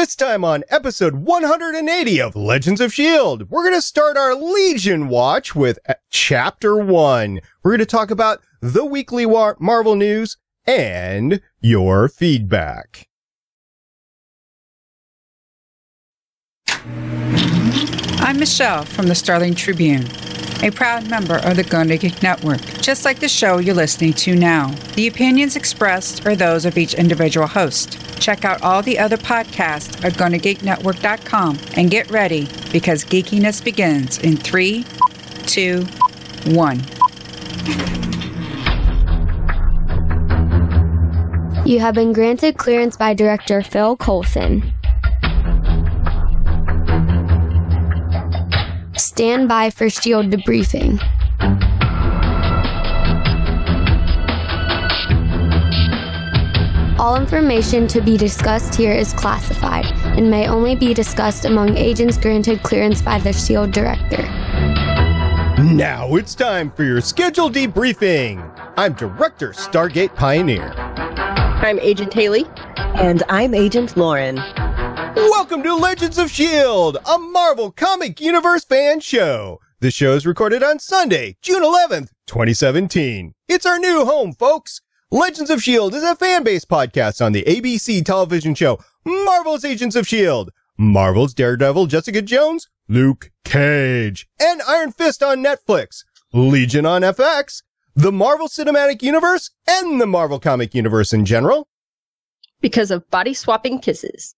This time on episode 180 of Legends of S.H.I.E.L.D., we're going to start our Legion watch with uh, chapter 1. We're going to talk about the weekly war- Marvel news and your feedback. I'm Michelle from the Starling Tribune, a proud member of the Gonna Network. Just like the show you're listening to now, the opinions expressed are those of each individual host. Check out all the other podcasts at GonnaGeekNetwork.com and get ready because geekiness begins in three, two, one. You have been granted clearance by director Phil Coulson. Stand by for shield debriefing. All information to be discussed here is classified and may only be discussed among agents granted clearance by the SHIELD director. Now it's time for your scheduled debriefing. I'm Director Stargate Pioneer. I'm Agent Haley. And I'm Agent Lauren. Welcome to Legends of S.H.I.E.L.D., a Marvel Comic Universe fan show. The show is recorded on Sunday, June 11th, 2017. It's our new home, folks. Legends of S.H.I.E.L.D. is a fan-based podcast on the ABC television show Marvel's Agents of S.H.I.E.L.D., Marvel's Daredevil Jessica Jones, Luke Cage, and Iron Fist on Netflix, Legion on FX, the Marvel Cinematic Universe, and the Marvel Comic Universe in general. Because of body swapping kisses.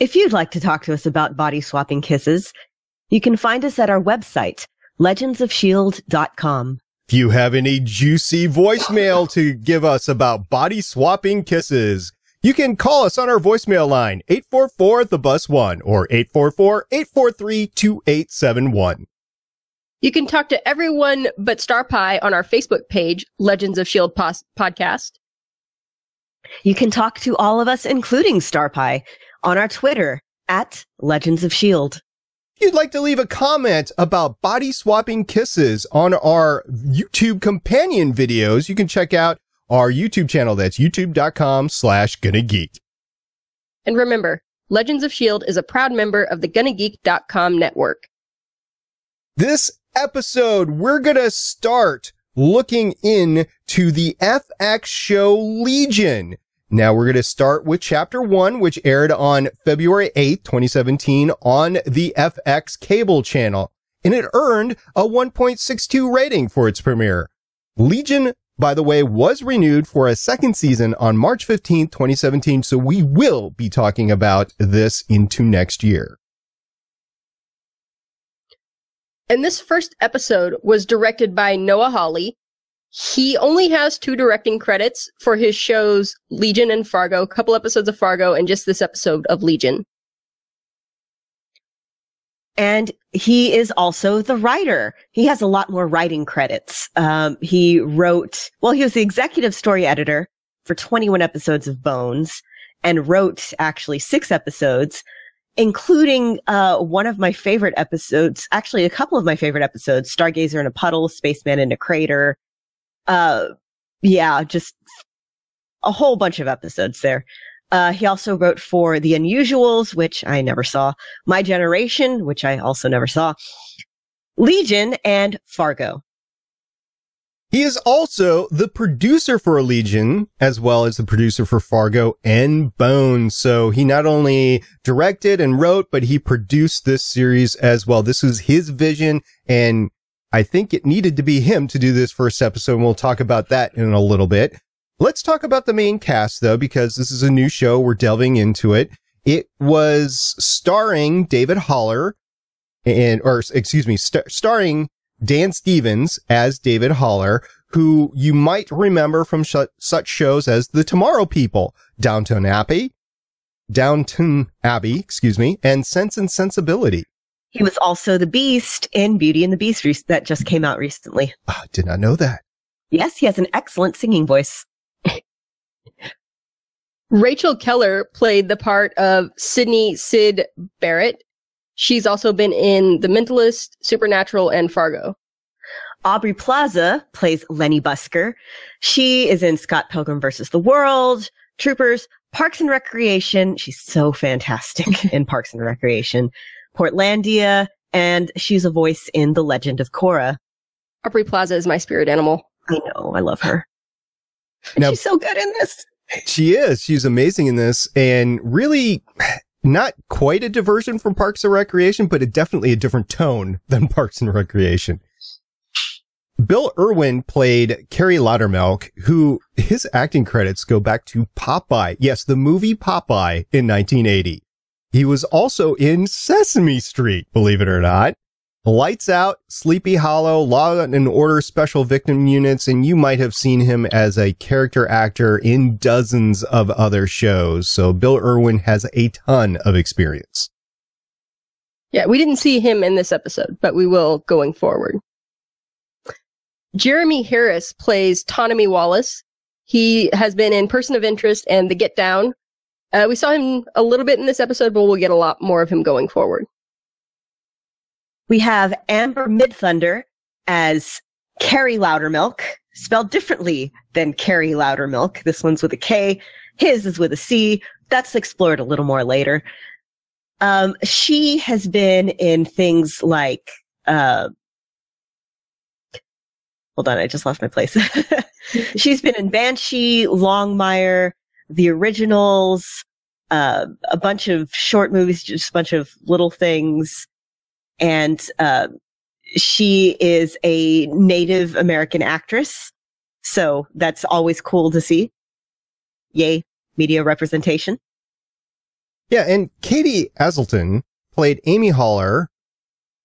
If you'd like to talk to us about body swapping kisses, you can find us at our website, legendsofshield.com. If you have any juicy voicemail to give us about body swapping kisses, you can call us on our voicemail line, 844 the bus one or 844-843-2871. You can talk to everyone but Star Pie on our Facebook page, Legends of S.H.I.E.L.D. pos- podcast. You can talk to all of us, including Starpie, on our Twitter at Legends of S.H.I.E.L.D. If you'd like to leave a comment about body swapping kisses on our YouTube companion videos, you can check out our YouTube channel. That's youtube.com slash gonna geek. And remember, Legends of S.H.I.E.L.D. is a proud member of the GonnaGeek.com network. This episode, we're gonna start looking in to the FX show Legion. Now we're going to start with chapter one, which aired on February 8th, 2017 on the FX cable channel. And it earned a 1.62 rating for its premiere. Legion, by the way, was renewed for a second season on March 15th, 2017. So we will be talking about this into next year. And this first episode was directed by Noah Hawley. He only has two directing credits for his shows Legion and Fargo, a couple episodes of Fargo, and just this episode of Legion. And he is also the writer. He has a lot more writing credits. Um, he wrote, well, he was the executive story editor for 21 episodes of Bones and wrote actually six episodes, including uh, one of my favorite episodes, actually a couple of my favorite episodes, Stargazer in a Puddle, Spaceman in a Crater. Uh, yeah, just a whole bunch of episodes there. Uh, he also wrote for The Unusuals, which I never saw, My Generation, which I also never saw, Legion, and Fargo. He is also the producer for Legion, as well as the producer for Fargo and Bones. So he not only directed and wrote, but he produced this series as well. This was his vision, and I think it needed to be him to do this first episode. And we'll talk about that in a little bit. Let's talk about the main cast though, because this is a new show. We're delving into it. It was starring David Holler and, or excuse me, st- starring Dan Stevens as David Holler, who you might remember from sh- such shows as The Tomorrow People, Downton Abbey, Downton Abbey, excuse me, and Sense and Sensibility. He was also the Beast in Beauty and the Beast re- that just came out recently. I did not know that. Yes, he has an excellent singing voice. Rachel Keller played the part of Sydney Syd Barrett. She's also been in The Mentalist, Supernatural, and Fargo. Aubrey Plaza plays Lenny Busker. She is in Scott Pilgrim versus the World, Troopers, Parks and Recreation. She's so fantastic in Parks and Recreation. Portlandia, and she's a voice in The Legend of Korra. Aubrey Plaza is my spirit animal. I know, I love her. Now- she's so good in this. She is. She's amazing in this and really not quite a diversion from Parks and Recreation, but a definitely a different tone than Parks and Recreation. Bill Irwin played Cary Loudermilk, who his acting credits go back to Popeye. Yes, the movie Popeye in 1980. He was also in Sesame Street, believe it or not. Lights Out, Sleepy Hollow, Law and Order Special Victim Units, and you might have seen him as a character actor in dozens of other shows. So Bill Irwin has a ton of experience. Yeah, we didn't see him in this episode, but we will going forward. Jeremie Harris plays Ptonomy Wallace. He has been in Person of Interest and The Get Down. Uh, we saw him a little bit in this episode, but we'll get a lot more of him going forward. We have Amber Midthunder as Kerry Loudermilk, spelled differently than Cary Loudermilk. This one's with a K. His is with a C. That's explored a little more later. Um, she has been in things like, uh, hold on, I just lost my place. She's been in Banshee, Longmire, The Originals, uh, a bunch of short movies, just a bunch of little things. And, uh, she is a Native American actress. So that's always cool to see. Yay, media representation. Yeah, and Katie Aselton played Amy Holler.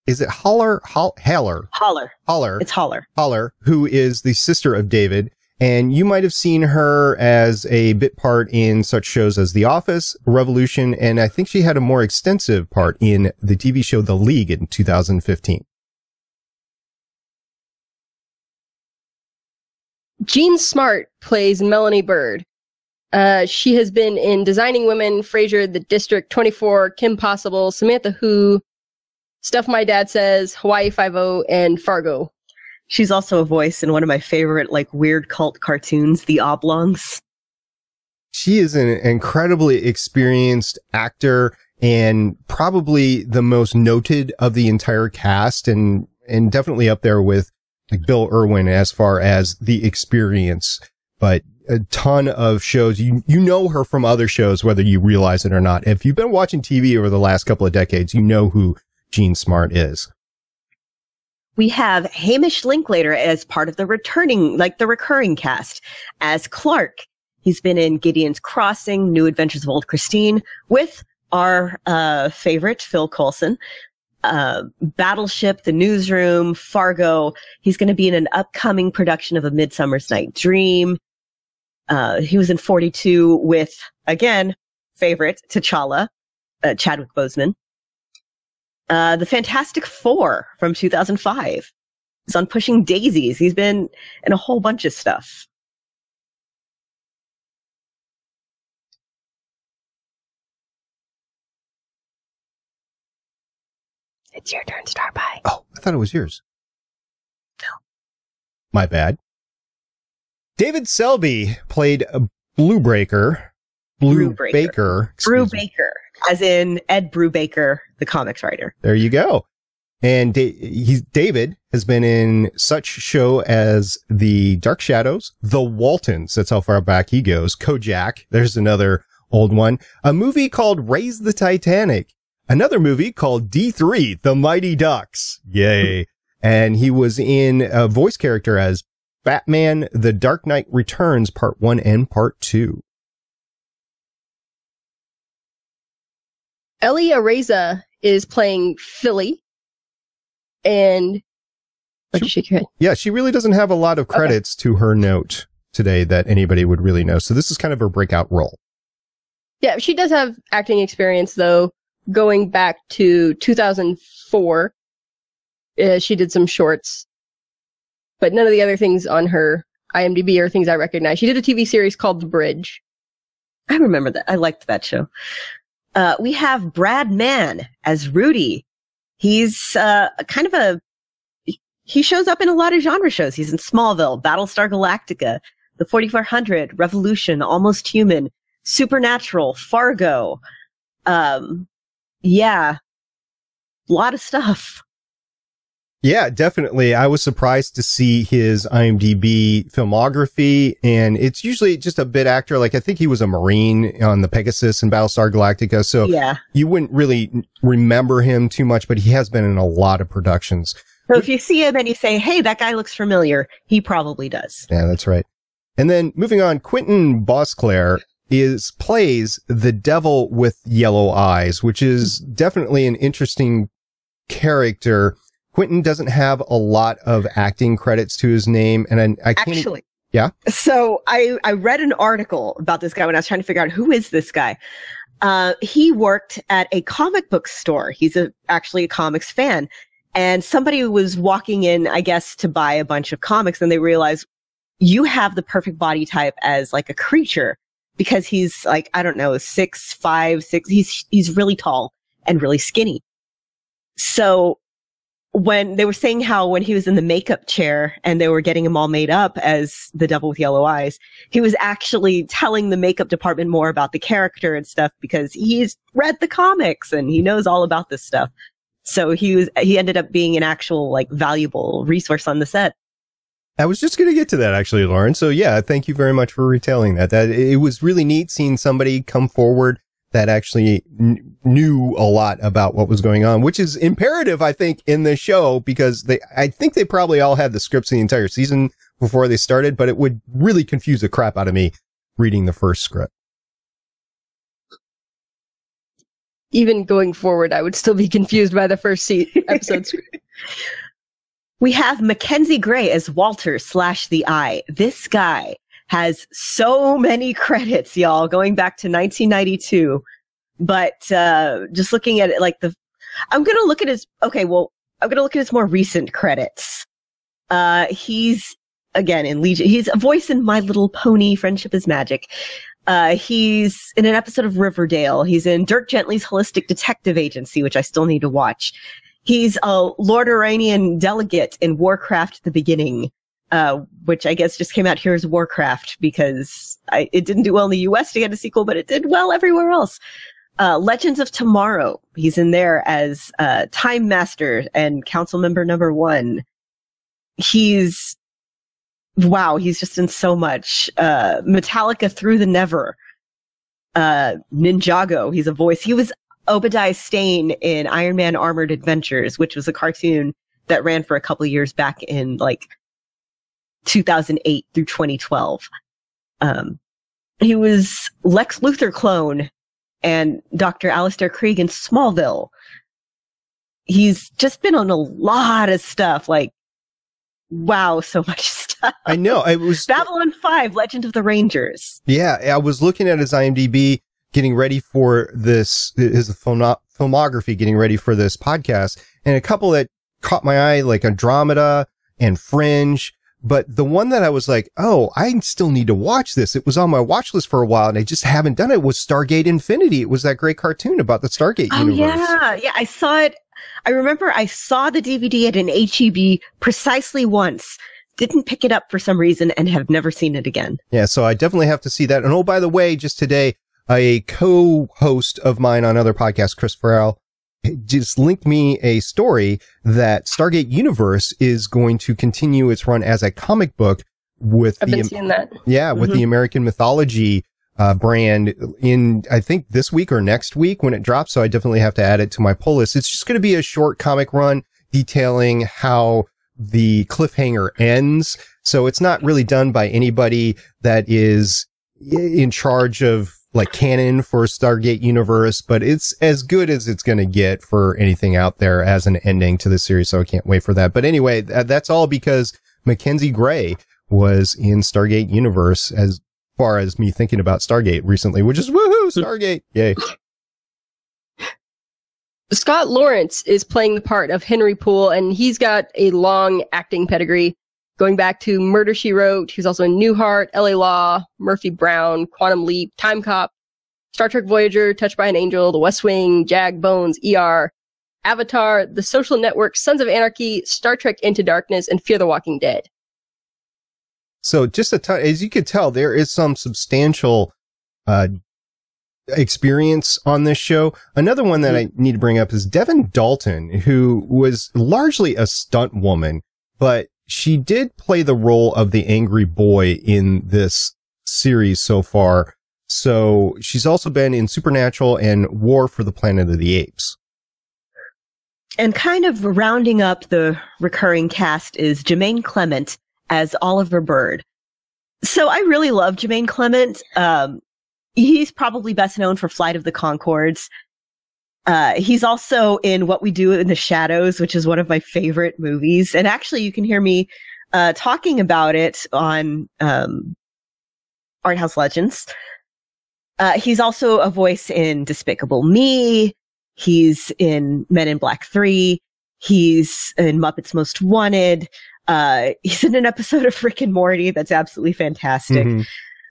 Is it Holler? Hol- Haller? Holler. Holler. It's Holler. Holler, who is the sister of David. And you might have seen her as a bit part in such shows as The Office, Revolution, and I think she had a more extensive part in the TV show The League in 2015. Jean Smart plays Melanie Bird. Uh, she has been in Designing Women, Frasier, The District, 24, Kim Possible, Samantha Who, Stuff My Dad Says, Hawaii Five-O, and Fargo. She's also a voice in one of my favorite, like, weird cult cartoons, The Oblongs. She is an incredibly experienced actor and probably the most noted of the entire cast and, and definitely up there with like Bill Irwin as far as the experience, but a ton of shows. You, you know her from other shows, whether you realize it or not. If you've been watching TV over the last couple of decades, you know who Jean Smart is. We have Hamish Linklater as part of the returning, like the recurring cast as Clark. He's been in Gideon's Crossing, New Adventures of Old Christine with our, uh, favorite, Phil Coulson. Uh, Battleship, The Newsroom, Fargo. He's going to be in an upcoming production of A Midsummer's Night Dream. Uh, he was in 42 with, again, favorite, T'Challa, uh, Chadwick Boseman. Uh, the Fantastic Four from 2005. He's on Pushing Daisies. He's been in a whole bunch of stuff. It's your turn, Starby. Oh, I thought it was yours. No. My bad. David Selby played a Blue Breaker. Blue Brubaker. Baker. Brew excuse me. Baker, as in Ed Brubaker, the comics writer. There you go. And da- David has been in such show as The Dark Shadows, The Waltons. That's how far back he goes. Kojak. There's another old one. A movie called Raise the Titanic. Another movie called D3, The Mighty Ducks. Yay. and he was in a voice character as Batman, The Dark Knight Returns, part one and part two. Ellie Araiza is playing Philly. And why'd you shake your head? Yeah, she really doesn't have a lot of Okay. credits to her note today that anybody would really know. So this is kind of her breakout role. Yeah, she does have acting experience though, going back to 2004. Uh, she did some shorts, but none of the other things on her IMDb are things I recognize. She did a TV series called The Bridge. I remember that. I liked that show. Uh, we have Brad Mann as Rudy. He's, uh, kind of a, he shows up in a lot of genre shows. He's in Smallville, Battlestar Galactica, The 4400, Revolution, Almost Human, Supernatural, Fargo. Um, yeah, a lot of stuff. Yeah, definitely. I was surprised to see his IMDb filmography, and it's usually just a bit actor. Like I think he was a Marine on the Pegasus and Battlestar Galactica, so Yeah. you wouldn't really remember him too much, but he has been in a lot of productions. So if you see him and you say, "Hey, that guy looks familiar," he probably does. Yeah, that's right. And then moving on, Quinton Boisclair is plays the devil with yellow eyes, which is hmm. definitely an interesting character. Quinton doesn't have a lot of acting credits to his name, and I, I can't. Actually, Yeah? So I I read an article about this guy when I was trying to figure out who is this guy. Uh, he worked at a comic book store. He's a actually a comics fan, and somebody was walking in, I guess, to buy a bunch of comics, and they realized you have the perfect body type as like a creature because he's like I don't know six five six. He's he's really tall and really skinny. So when they were saying how when he was in the makeup chair and they were getting him all made up as the devil with yellow eyes, he was actually telling the makeup department more about the character and stuff because he's read the comics and he knows all about this stuff. So he was, he ended up being an actual like valuable resource on the set. I was just going to get to that actually, Lauren. So yeah, thank you very much for retelling that. That it was really neat seeing somebody come forward that actually kn- knew a lot about what was going on, which is imperative, I think, in the show because they, I think they probably all had the scripts the entire season before they started, but it would really confuse the crap out of me reading the first script. Even going forward, I would still be confused by the first se- episode script. We have Mackenzie Gray as Walter slash the Eye. This guy has so many credits, y'all, going back to 1992. But uh, just looking at it, like the, I'm gonna look at his. Okay, well, I'm gonna look at his more recent credits. Uh, he's again in Legion. He's a voice in My Little Pony: Friendship is Magic. Uh, he's in an episode of Riverdale. He's in Dirk Gently's Holistic Detective Agency, which I still need to watch. He's a Lord Iranian delegate in Warcraft: The Beginning, uh, which I guess just came out here as Warcraft because I, it didn't do well in the U.S. to get a sequel, but it did well everywhere else. Uh, Legends of Tomorrow. He's in there as uh, Time Master and Council Member Number One. He's wow. He's just in so much. Uh, Metallica Through the Never. Uh, Ninjago. He's a voice. He was Obadiah Stane in Iron Man Armored Adventures, which was a cartoon that ran for a couple years back in like 2008 through 2012. Um, he was Lex Luthor clone and Dr. Alistair Krieg in Smallville. He's just been on a lot of stuff. Like, wow, so much stuff. I know. I was, Babylon 5, Legend of the Rangers. yeah, I was looking at his IMDb, getting ready for this, his phono- filmography, getting ready for this podcast, and a couple that caught my eye, like Andromeda and Fringe. But the one that I was like, oh, I still need to watch this. It was on my watch list for a while and I just haven't done it was Stargate Infinity. It was that great cartoon about the Stargate Oh universe. yeah, yeah. I saw it. I remember I saw the DVD at an HEB precisely once. Didn't pick it up for some reason and have never seen it again. Yeah, so I definitely have to see that. And oh, by the way, just today, a co-host of mine on other podcasts, Chris Farrell, just linked me a story that Stargate Universe is going to continue its run as a comic book with I've the been seeing that. yeah with the American Mythology uh, brand in I think this week or next week when it drops. So I definitely have to add it to my pull list. It's just going to be a short comic run detailing how the cliffhanger ends. So it's not really done by anybody that is in charge of like canon for Stargate universe, but it's as good as it's going to get for anything out there as an ending to the series. So I can't wait for that. But anyway, th- that's all because Mackenzie Gray was in Stargate universe as far as me thinking about Stargate recently, which is woohoo, Stargate. Yay. Scott Lawrence is playing the part of Henry Poole, and he's got a long acting pedigree going back to Murder She Wrote. He was also in Newhart, LA Law, Murphy Brown, Quantum Leap, Time Cop, Star Trek Voyager, Touched by an Angel, The West Wing, Jag, Bones, ER, Avatar, The Social Network, Sons of Anarchy, Star Trek Into Darkness, and Fear the Walking Dead. So just a as you could tell, there is some substantial, uh, experience on this show. Another one that I need to bring up is Devin Dalton, who was largely a stunt woman, but she did play the role of the angry boy in this series so far. So she's also been in Supernatural and War for the Planet of the Apes. And kind of rounding up the recurring cast is Jermaine Clement as Oliver Bird. So I really love Jermaine Clement. Um, he's probably best known for Flight of the Conchords. Uh, he's also in What We Do in the Shadows, which is one of my favorite movies. And actually, you can hear me uh, talking about it on um, Art House Legends. Uh, he's also a voice in Despicable Me. He's in Men in Black 3. He's in Muppets Most Wanted. Uh, he's in an episode of Rick and Morty that's absolutely fantastic. Mm-hmm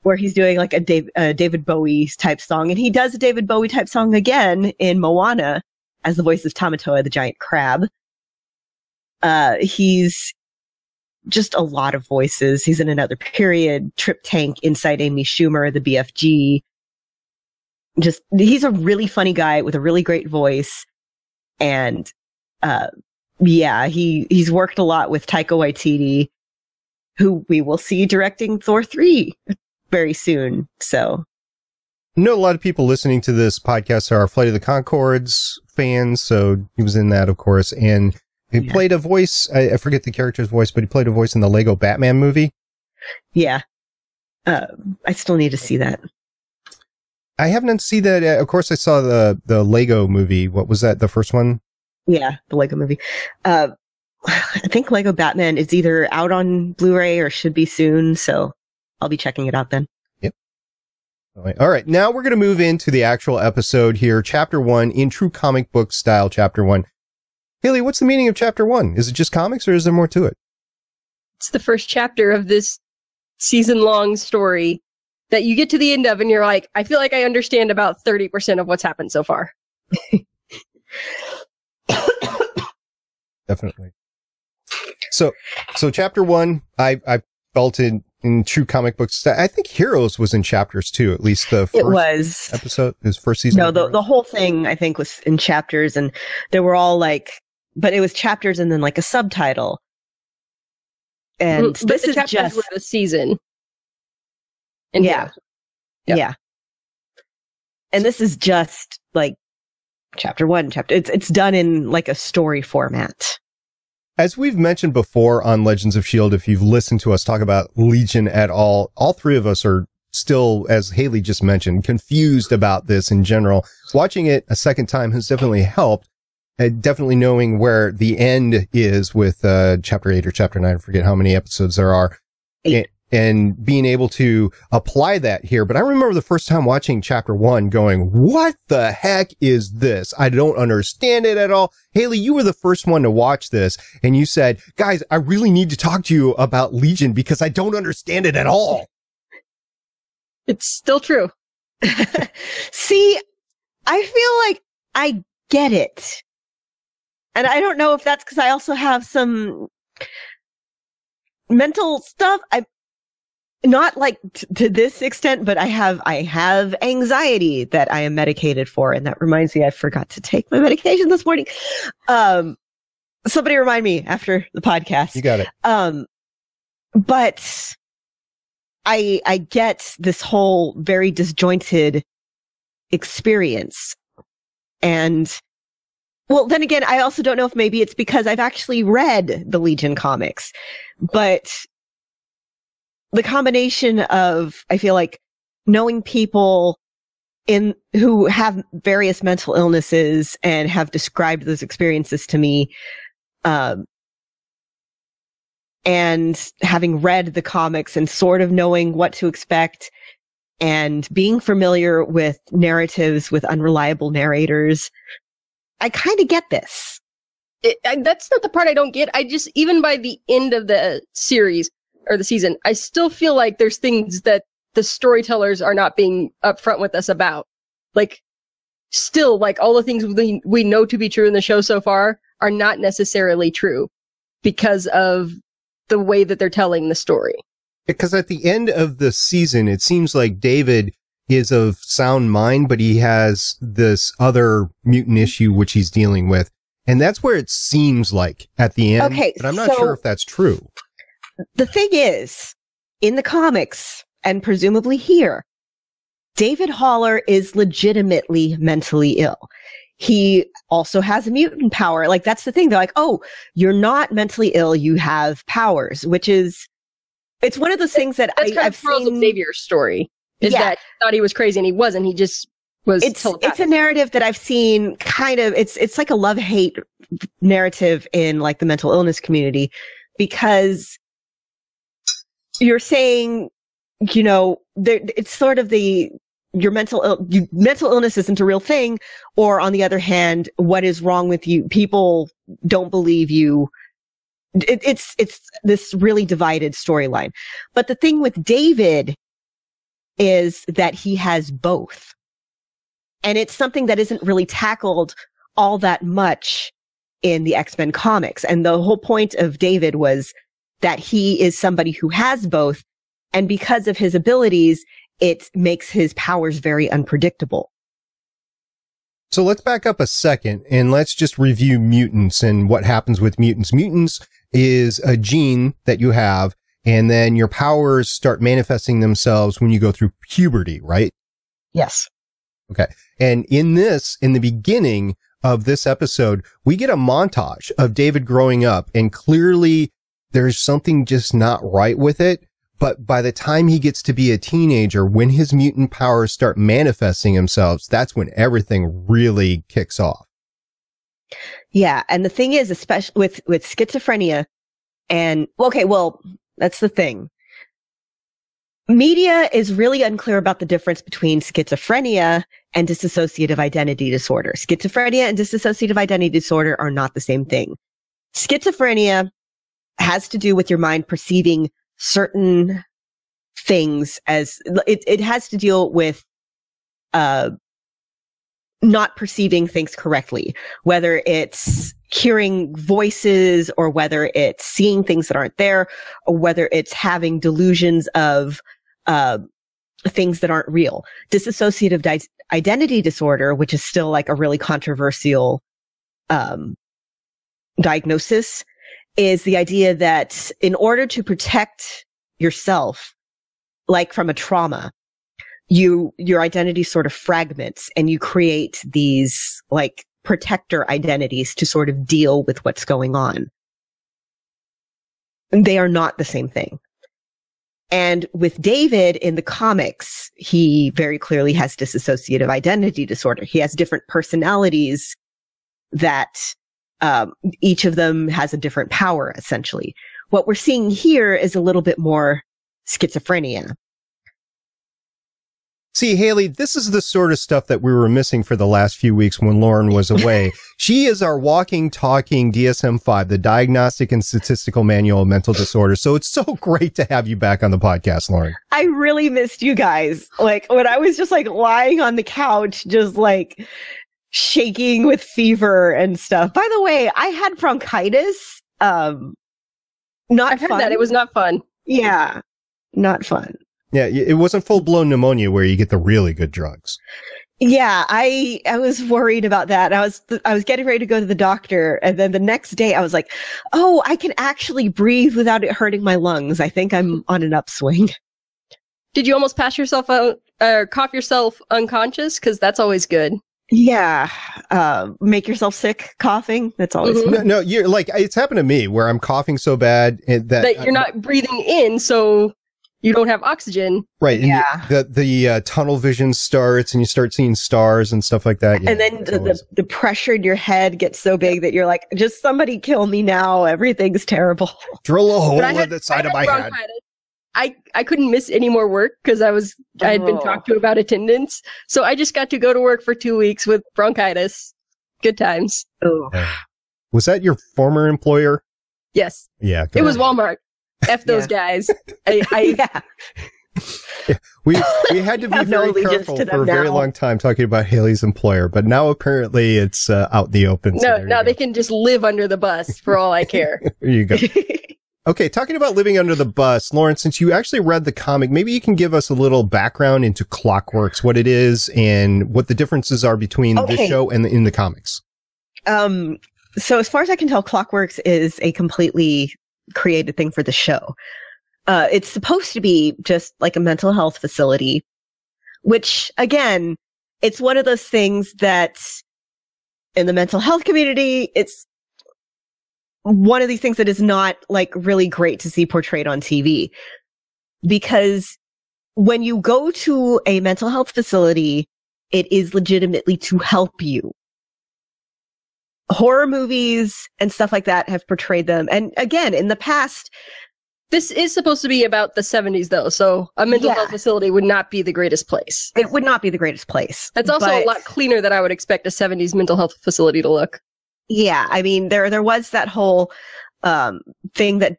where he's doing like a Dave, David Bowie type song. And he does a David Bowie type song again in Moana as the voice of Tamatoa, the giant crab. Uh, he's just a lot of voices. He's in another period, Trip Tank, Inside Amy Schumer, the BFG. Just, he's a really funny guy with a really great voice. And, uh, yeah, he, he's worked a lot with Taika Waititi, who we will see directing Thor 3 very soon. So I know a lot of people listening to this podcast are Flight of the Conchords fans. So he was in that, of course. And he yeah. played a voice. I, I, forget the character's voice, but he played a voice in the Lego Batman movie. Yeah. Uh, I still need to see that. I haven't seen that. Uh, of course, I saw the, the Lego movie. What was that? The first one? Yeah, the Lego movie. Uh, I think Lego Batman is either out on Blu-ray or should be soon. So I'll be checking it out then. Yep. All right. Now we're going to move into the actual episode here. Chapter one in true comic book style. Chapter one. Haley, what's the meaning of chapter one? Is it just comics or is there more to it? It's the first chapter of this season long story that you get to the end of and you're like, I feel like I understand about 30% of what's happened so far. Definitely. So, so chapter one, I, I felt it in true comic books. I think Heroes was in chapters too, at least the first it was episode, his first season. No, the, the whole thing I think was in chapters and they were all like, but it was chapters and then like a subtitle. And but this is just the season. And yeah. yeah. Yeah. And this is just like chapter one, chapter. It's, it's done in like a story format. As we've mentioned before on Legends of S.H.I.E.L.D., if you've listened to us talk about Legion at all, all three of us are still, as Haley just mentioned, confused about this in general. Watching it a second time has definitely helped. Definitely knowing where the end is with uh, chapter eight or chapter nine. I forget how many episodes there are. Eight and being able to apply that here. But I remember the first time watching chapter one going, what the heck is this? I don't understand it at all. Haley, you were the first one to watch this and you said, guys, I really need to talk to you about Legion because I don't understand it at all. It's still true. See, I feel like I get it. And I don't know if that's because I also have some mental stuff. I not like t- to this extent, but I have, I have anxiety that I am medicated for. And that reminds me, I forgot to take my medication this morning. Um, somebody remind me after the podcast. You got it. Um, but I, I get this whole very disjointed experience. And well, then again, I also don't know if maybe it's because I've actually read the Legion comics, but the combination of, I feel like knowing people in who have various mental illnesses and have described those experiences to me, um, and having read the comics and sort of knowing what to expect and being familiar with narratives with unreliable narrators, I kind of get this. It, I, that's not the part I don't get. I just, even by the end of the series, or the season, I still feel like there's things that the storytellers are not being upfront with us about. Like, still, like all the things we, we know to be true in the show so far are not necessarily true because of the way that they're telling the story. Because at the end of the season, it seems like David is of sound mind, but he has this other mutant issue which he's dealing with. And that's where it seems like at the end. Okay, But I'm not so- sure if that's true. The thing is, in the comics and presumably here, David Haller is legitimately mentally ill. He also has a mutant power. Like that's the thing. They're like, oh, you're not mentally ill. You have powers, which is, it's one of those things that That's I, kind I've of Charles seen. Xavier's story. Is Yeah. that he thought he was crazy and he wasn't. He just was it's it's a narrative that I've seen kind of it's it's like a love hate narrative in like the mental illness community because you're saying you know there, it's sort of the your mental Ill, you, mental illness isn't a real thing or on the other hand what is wrong with you people don't believe you. It, it's it's this really divided storyline. But the thing with David is that he has both. And it's something that isn't really tackled all that much in the X-Men comics. And the whole point of David was that he is somebody who has both. And because of his abilities, it makes his powers very unpredictable. So let's back up a second and let's just review mutants and what happens with mutants. Mutants is a gene that you have and then your powers start manifesting themselves when you go through puberty, right? Yes. Okay. And in this, in the beginning of this episode, we get a montage of David growing up and clearly there's something just not right with it. But by the time he gets to be a teenager, when his mutant powers start manifesting themselves, that's when everything really kicks off. Yeah. And the thing is, especially with, with schizophrenia and, okay, well, that's the thing. Media is really unclear about the difference between schizophrenia and dissociative identity disorder. Schizophrenia and dissociative identity disorder are not the same thing. Schizophrenia has to do with your mind perceiving certain things as it, it has to deal with, uh, not perceiving things correctly, whether it's hearing voices or whether it's seeing things that aren't there or whether it's having delusions of, uh, things that aren't real. Dissociative di- identity disorder, which is still like a really controversial, um, diagnosis is the idea that in order to protect yourself, like from a trauma, you, your identity sort of fragments and you create these like protector identities to sort of deal with what's going on. And they are not the same thing. And with David in the comics, he very clearly has dissociative identity disorder. He has different personalities that um, each of them has a different power, essentially. What we're seeing here is a little bit more schizophrenia. See, Haley, this is the sort of stuff that we were missing for the last few weeks when Lauren was away. she is our walking, talking DSM-5, the Diagnostic and Statistical Manual of Mental Disorders. So it's so great to have you back on the podcast, Lauren. I really missed you guys. Like when I was just like lying on the couch, just like shaking with fever and stuff. By the way, I had bronchitis. Um, not I've heard fun. that. It was not fun. yeah, not fun. Yeah, it wasn't full-blown pneumonia where you get the really good drugs. Yeah, I I was worried about that. I was I was getting ready to go to the doctor, and then the next day I was like, "Oh, I can actually breathe without it hurting my lungs. I think I'm on an upswing." Did you almost pass yourself out or cough yourself unconscious? Because that's always good. Yeah, uh, make yourself sick coughing. That's always Mhm. No, no, you're like, it's happened to me where I'm coughing so bad and that, That you're not breathing in, so you don't have oxygen. right. And Yeah. you- the, the, uh, tunnel vision starts and you start seeing stars and stuff like that. Yeah, and then the, always- the the pressure in your head gets so big that you're like, just somebody kill me now. Everything's terrible. drill a hole But in had- the side I of my had head. Bronchitis. I, I couldn't miss any more work because I was I had been Oh. talked to about attendance. So I just got to go to work for two weeks with bronchitis. Good times. Oh. Was that your former employer? Yes. Yeah. It was Walmart. F those guys. I, I yeah. We we had to be have no very careful for a them very long time talking about Haley's employer, but now apparently it's uh, out in the open. so no there now go. they can just live under the bus for all I care. There you go. Okay, talking about living under the bus, Lauren, since you actually read the comic, maybe you can give us a little background into Clockworks, what it is, and what the differences are between Okay. this show and the, in the comics. Um, so as far as I can tell, Clockworks is a completely created thing for the show. Uh, it's supposed to be just like a mental health facility, which again, it's one of those things that in the mental health community, it's one of these things that is not like really great to see portrayed on TV because when you go to a mental health facility, it is legitimately to help you horror movies and stuff like that have portrayed them. And again, in the past, This is supposed to be about the 70s, though, so a mental Yeah. health facility would not be the greatest place. it would not be the greatest place. That's also a lot cleaner than I would expect a 70s mental health facility to look. Yeah, I mean, there there was that whole um thing that.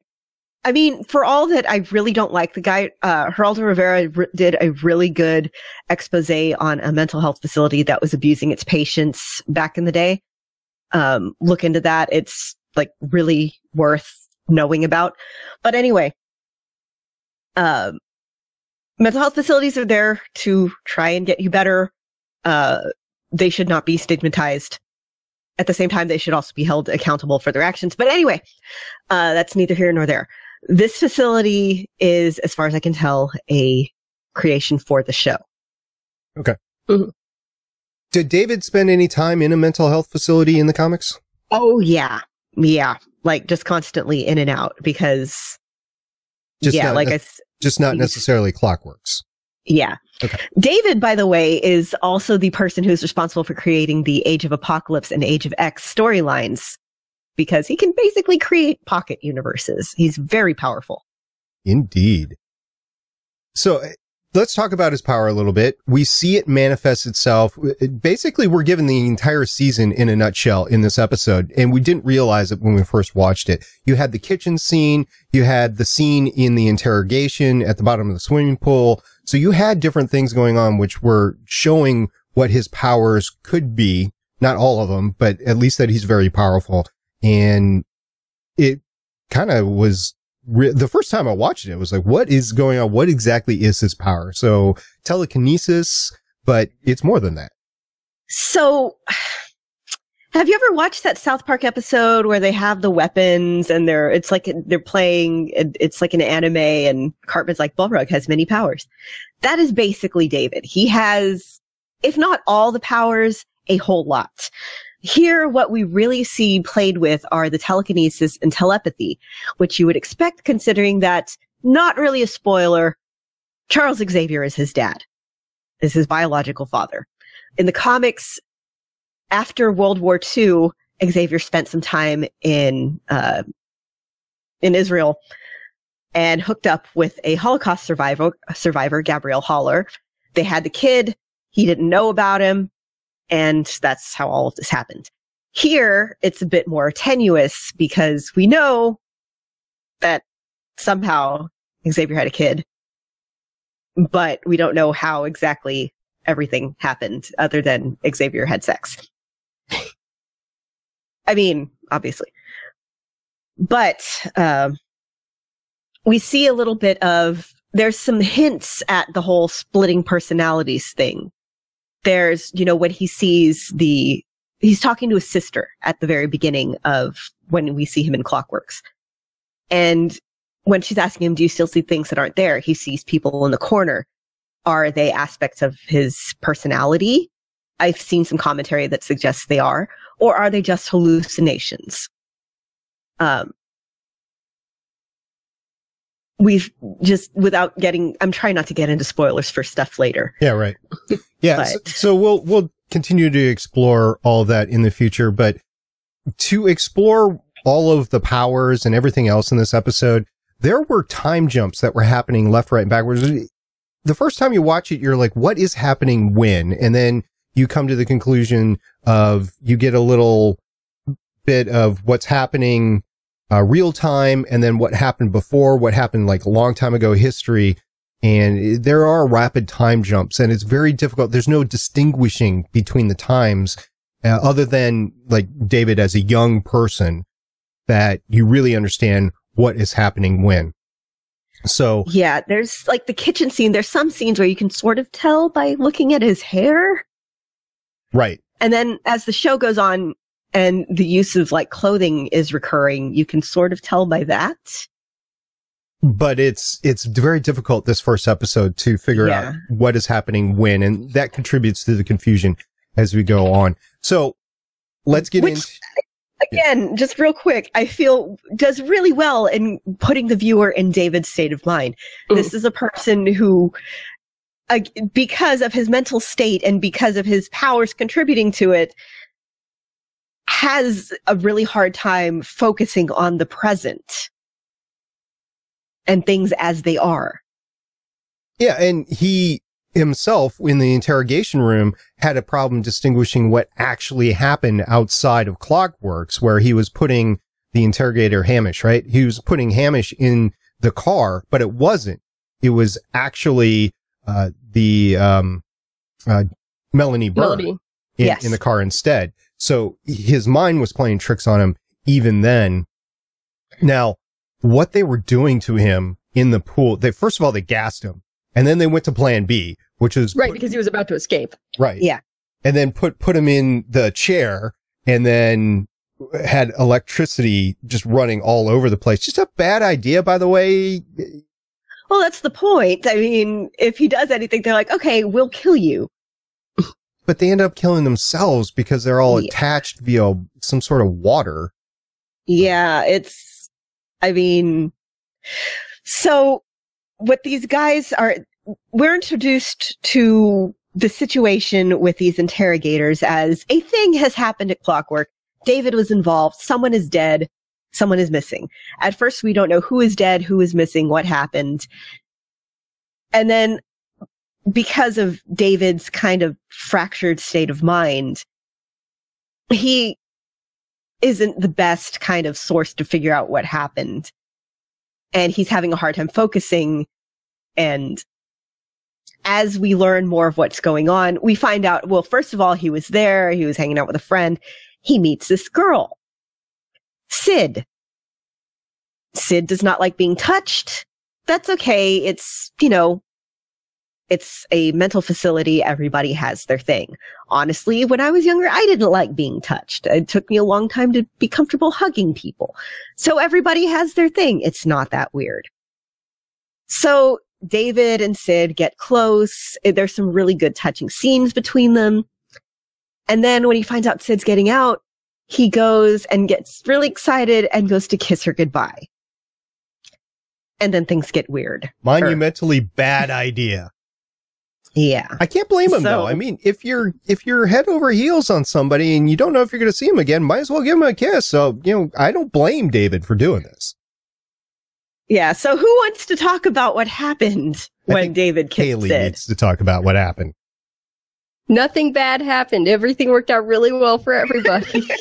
I mean, for all that I really don't like the guy, uh, Geraldo Rivera r- did a really good expose on a mental health facility that was abusing its patients back in the day. Um, look into that. It's like really worth knowing about. But anyway, um, mental health facilities are there to try and get you better. Uh, they should not be stigmatized. At the same time, they should also be held accountable for their actions. But anyway, uh, that's neither here nor there. This facility is, as far as I can tell, a creation for the show. Okay. Did David spend any time in a mental health facility in the comics? Oh yeah, yeah, like just constantly in and out because Just yeah, not, like I just not necessarily Clockworks. Yeah. Okay. David, by the way, is also the person who's responsible for creating the Age of Apocalypse and Age of X storylines because he can basically create pocket universes. He's very powerful. Indeed. So uh, let's talk about his power a little bit. We see it manifest itself. It- Basically, we're given the entire season in a nutshell in this episode, and we didn't realize it when we first watched it. You had the kitchen scene, you had the scene in the interrogation at the bottom of the swimming pool. So you had different things going on, which were showing what his powers could be. Not all of them, but at least that he's very powerful. And it kind of was re- the first time I watched it, it was like, what is going on? What exactly is his power? So telekinesis, but it's more than that. So, have you ever watched that South Park episode where they have the weapons and they're, it's like they're playing, it's like an anime and Cartman's like, Balrog has many powers. That is basically David. He has, if not all the powers, a whole lot. Here, what we really see played with are the telekinesis and telepathy, which you would expect considering that, not really a spoiler, Charles Xavier is his dad, is his biological father. In the comics, after World War II, Xavier spent some time in uh, in Israel and hooked up with a Holocaust survivor, survivor Gabrielle Haller. They had the kid. He didn't know about him, and that's how all of this happened. Here, it's a bit more tenuous because we know that somehow Xavier had a kid, but we don't know how exactly everything happened other than Xavier had sex. I mean, obviously. But um, we see a little bit of, there's some hints at the whole splitting personalities thing. There's, you know, when he sees the, he's talking to his sister at the very beginning of when we see him in Clockworks. And when she's asking him, do you still see things that aren't there? He sees people in the corner. Are they aspects of his personality? I've seen some commentary that suggests they are, or are they just hallucinations? Um, we've just without getting, I'm trying not to get into spoilers for stuff later. Yeah, right. Yeah. so, so we'll, we'll continue to explore all that in the future, but to explore all of the powers and everything else in this episode, there were time jumps that were happening left, right, and backwards. The first time you watch it, you're like, what is happening when? And then you come to the conclusion of you get a little bit of what's happening uh, real time and then what happened before, what happened like a long time ago history. And there are rapid time jumps and it's very difficult. There's no distinguishing between the times uh, other than like David as a young person that you really understand what is happening when. So Yeah, there's like the kitchen scene. There's some scenes where you can sort of tell by looking at his hair. Right. And then as the show goes on and the use of like clothing is recurring, you can sort of tell by that. but it's it's very difficult this first episode to figure Yeah. out what is happening when and that contributes to the confusion as we go on so let's get Which- into Again, just real quick, I feel does really well in putting the viewer in David's state of mind. Mm. This is a person who, because of his mental state and because of his powers contributing to it, has a really hard time focusing on the present and things as they are. yeah and he himself in the interrogation room had a problem distinguishing what actually happened outside of clockworks where he was putting the interrogator hamish right he was putting hamish in the car but it wasn't it was actually uh the um uh melanie Bird. Melody. in, Yes. in the car instead. So his mind was playing tricks on him even then. Now, what they were doing to him in the pool, they first of all they gassed him, and then they went to Plan B, which was Right, put- because he was about to escape. right, Yeah. and then put put him in the chair, and then had electricity just running all over the place. Just a bad idea, by the way. Well, that's the point. I mean, if he does anything, they're like, okay, we'll kill you. But they end up killing themselves because they're all Yeah. attached via some sort of water. Yeah, it's, I mean, so what these guys are, we're introduced to the situation with these interrogators as a thing has happened at Clockwork. David was involved. Someone is dead. Someone is missing. At first, we don't know who is dead, who is missing, what happened. And then because of David's kind of fractured state of mind, he isn't the best kind of source to figure out what happened. And he's having a hard time focusing. And as we learn more of what's going on, we find out, well, first of all, he was there. He was hanging out with a friend. He meets this girl, Syd. Syd does not like being touched. That's okay. It's, you know, it's a mental facility. Everybody has their thing honestly, when I was younger, I didn't like being touched. It took me a long time to be comfortable hugging people. So everybody has their thing. It's not that weird. So David and Syd get close. Eh, There's some really good touching scenes between them. And then when he finds out Syd's getting out, he goes and gets really excited and goes to kiss her goodbye. And then things get weird. Monumentally bad idea. Yeah. I can't blame him So- though. I mean, if you're if you're head over heels on somebody and you don't know if you're going to see him again, might as well give him a kiss. So you know, I don't blame David for doing this. Yeah. So who wants to talk about what happened when David kissed Haley Syd? needs to talk about what happened. Nothing bad happened. Everything worked out really well for everybody.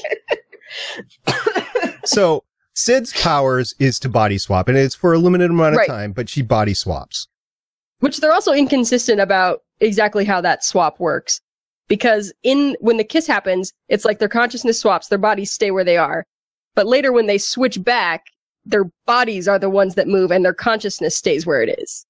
So Syd's powers is to body swap, and it's for a limited amount of Right. time, but she body swaps. Which they're also inconsistent about exactly how that swap works. Because in when the kiss happens, it's like their consciousness swaps, their bodies stay where they are. But later when they switch back, their bodies are the ones that move and their consciousness stays where it is.